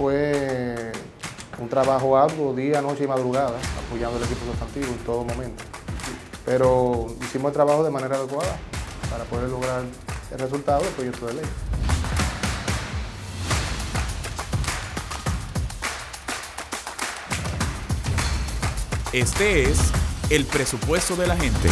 fue un trabajo arduo, día, noche y madrugada, apoyando al equipo sustantivo en todo momento. Pero hicimos el trabajo de manera adecuada para poder lograr el resultado del proyecto de ley. Este es el presupuesto de la gente.